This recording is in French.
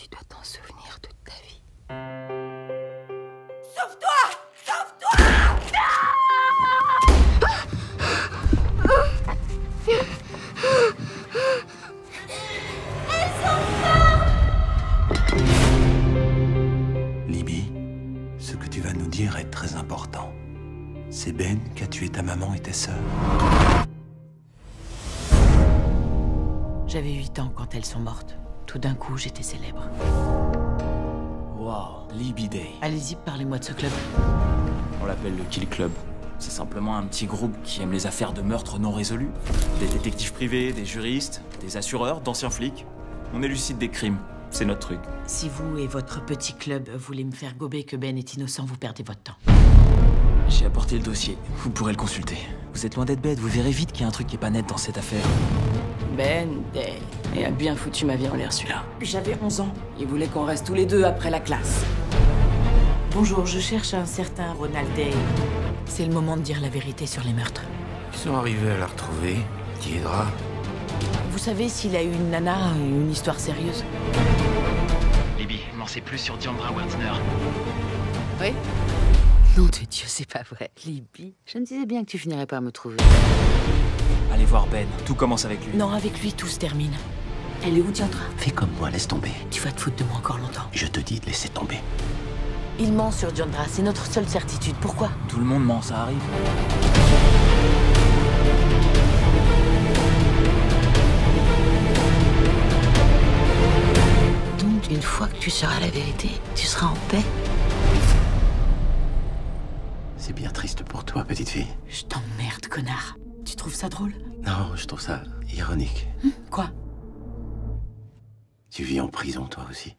Tu dois t'en souvenir toute ta vie. Sauve-toi Sauve-toi Libby, ce que tu vas nous dire est très important. C'est Ben qui a tué ta maman et tes sœurs. J'avais 8 ans quand elles sont mortes. Tout d'un coup, j'étais célèbre. Wow, Libby Day. Allez-y, parlez-moi de ce club. On l'appelle le Kill Club. C'est simplement un petit groupe qui aime les affaires de meurtres non résolues. Des détectives privés, des juristes, des assureurs, d'anciens flics. On élucide des crimes. C'est notre truc. Si vous et votre petit club voulez me faire gober que Ben est innocent, vous perdez votre temps. J'ai apporté le dossier. Vous pourrez le consulter. Vous êtes loin d'être bête. Vous verrez vite qu'il y a un truc qui est pas net dans cette affaire. Ben Day. Et a bien foutu ma vie en l'air celui-là. J'avais 11 ans. Il voulait qu'on reste tous les deux après la classe. Bonjour, je cherche un certain Ronald Day. C'est le moment de dire la vérité sur les meurtres. Ils sont arrivés à la retrouver. Tiedra. Vous savez s'il a eu une nana, une histoire sérieuse? Libby, n'en sais plus sur Diandra Wertner. Oui Nom de Dieu, c'est pas vrai. Libby, je me disais bien que tu finirais par me trouver. Allez voir Ben. Tout commence avec lui. Non, avec lui, tout se termine. Elle est où, Diandra Fais comme moi, laisse tomber. Tu vas te foutre de moi encore longtemps. Je te dis de laisser tomber. Il ment sur Diandra, c'est notre seule certitude. Pourquoi Tout le monde ment, ça arrive. Donc, une fois que tu sauras la vérité, tu seras en paix. C'est bien triste pour toi, petite fille. Je t'emmerde, connard. Tu trouves ça drôle Non, je trouve ça ironique. Quoi? Tu vis en prison, toi aussi.